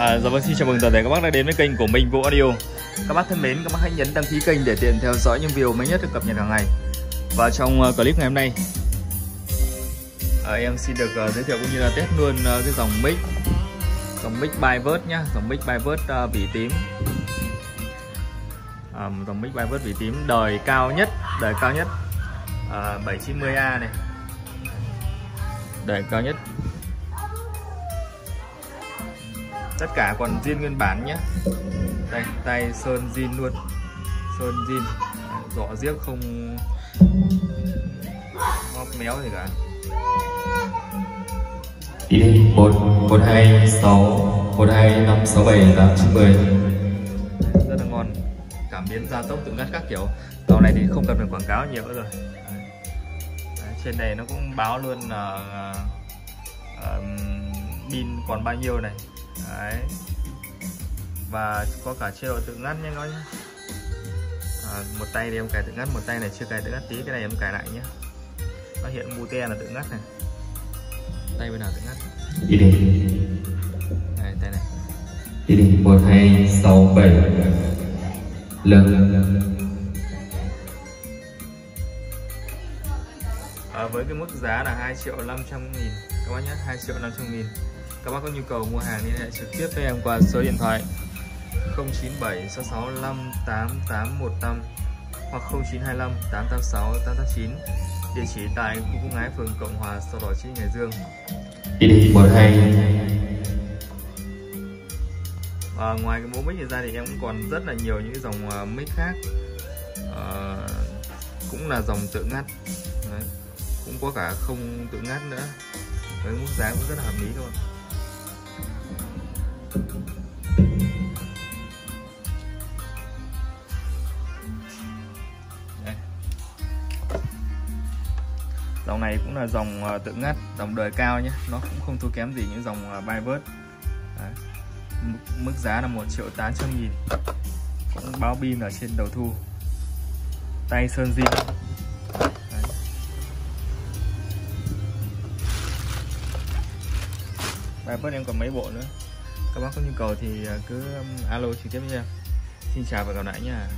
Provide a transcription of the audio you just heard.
À, dạ vâng, xin chào mừng toàn thể các bác đã đến với kênh của mình Vũ Audio. Các bác thân mến, các bác hãy nhấn đăng ký kênh để tiện theo dõi những video mới nhất được cập nhật hàng ngày. Và trong uh, clip ngày hôm nay à, Em xin được uh, giới thiệu cũng như là test luôn uh, cái dòng mic. Dòng mic Bivert nhá, dòng mic Bivert uh, vỉ tím. À, Dòng mic Bivert vỉ tím đời cao nhất, đời cao nhất uh, 790A này. Đời cao nhất. Tất cả còn zin nguyên bản nhé. Đây tay sơn zin luôn. Sơn zin. Dọ giếc không móc méo gì cả. Đi một một hai sáu một hai năm sáu bảy tám chín mười. Rất là ngon. Cảm biến gia tốc tự ngắt các kiểu. Tàu này thì không cần phải quảng cáo nhiều nữa rồi. Đấy, trên này nó cũng báo luôn là uh, pin còn bao nhiêu này Đấy. và có cả chế độ tự ngắt nhé các nhé. À, một tay thì em cài tự ngắt một tay này chưa cài tự ngắt tí cái này em cài lại nhé. Nó hiện mute là tự ngắt này. Tay bên nào tự ngắt? Này tay này. Một hai sáu bảy. Lần à, với cái mức giá là 2 triệu 500 nghìn. Các bác nhé 2 triệu 500 nghìn các bác có nhu cầu mua hàng liên hệ trực tiếp với em qua số điện thoại 097 665 8815 hoặc 0925 886 889 địa chỉ tại khu Cung Ái phường Cộng Hòa sau đó chi Hải Dương. Hai và ngoài cái mẫu mic này ra thì em cũng còn rất là nhiều những dòng uh, mic khác. Uh, cũng là dòng tự ngắt. Đấy. cũng có cả không tự ngắt nữa. Với mức giá cũng rất là hợp lý thôi dòng này cũng là dòng ờ, tự ngắt dòng đời cao nhé nó cũng không thua kém gì những dòng ờ, uh, Bivert Đấy. mức giá là 1 triệu 800 nghìn. Cũng báo pin ở trên đầu thu. Tay sơn zin Đấy. Bivert em còn mấy bộ nữa. Các bác có nhu cầu thì ờ, cứ alo trực tiếp với em xin chào và gặp lại nha